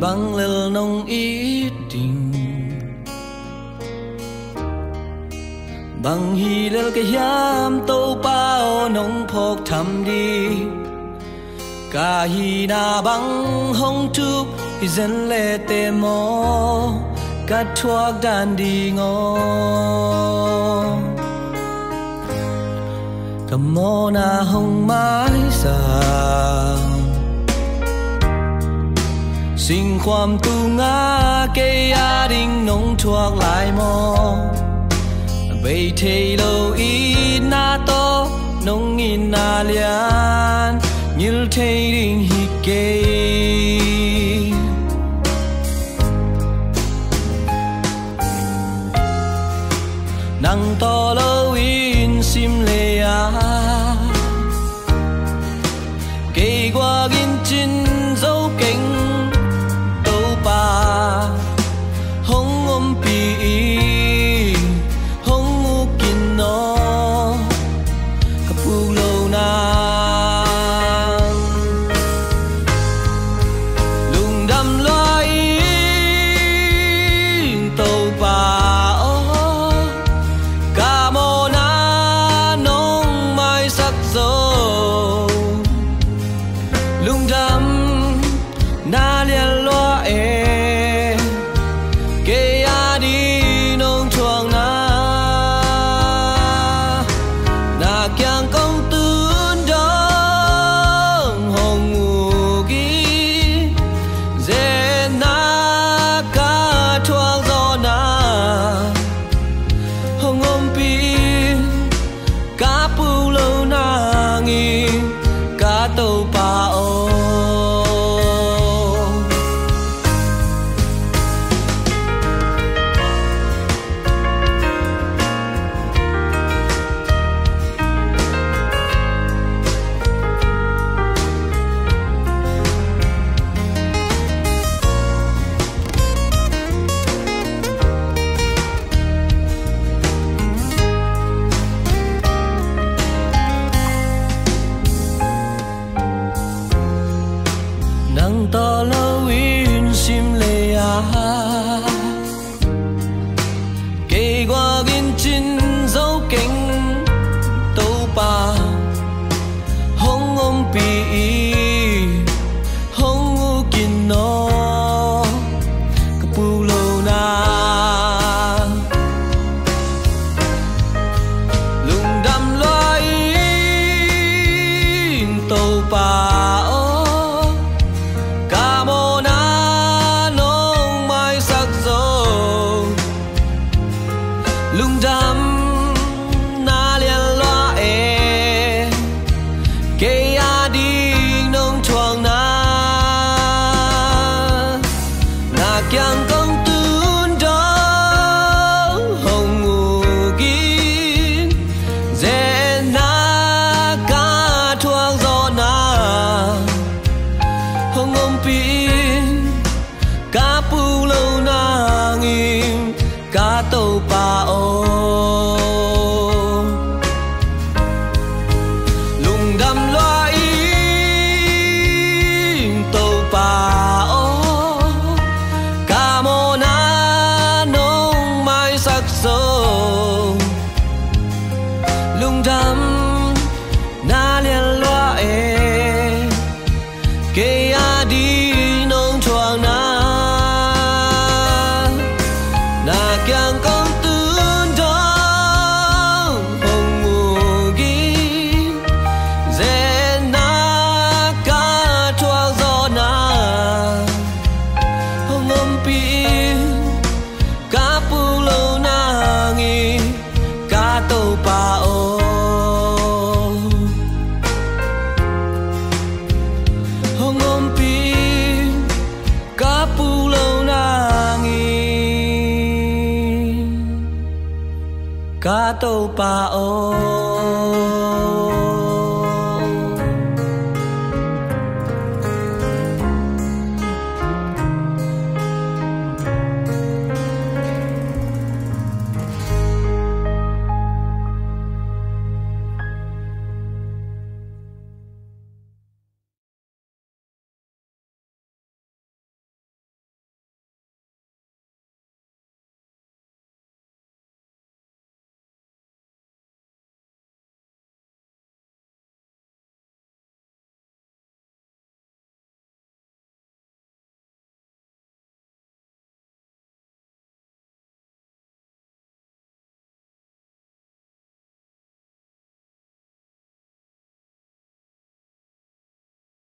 bang lel nong i ding bang hi lel ke yam to pao nong phok tham đi. Ca hi na bang hong tu hi zen le te mo ka thuak dan đi ngô sinh khoam tu ngã, cây a đinh nông thuốc lại mò. Bây thầy lâu ít na to nông in na lian, như thầy đinh hi kê. Nang to lâu in sim lê a. Cây qua gin chín mai be dumb cá tàu pa ô